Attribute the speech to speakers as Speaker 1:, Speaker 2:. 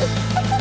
Speaker 1: Woo!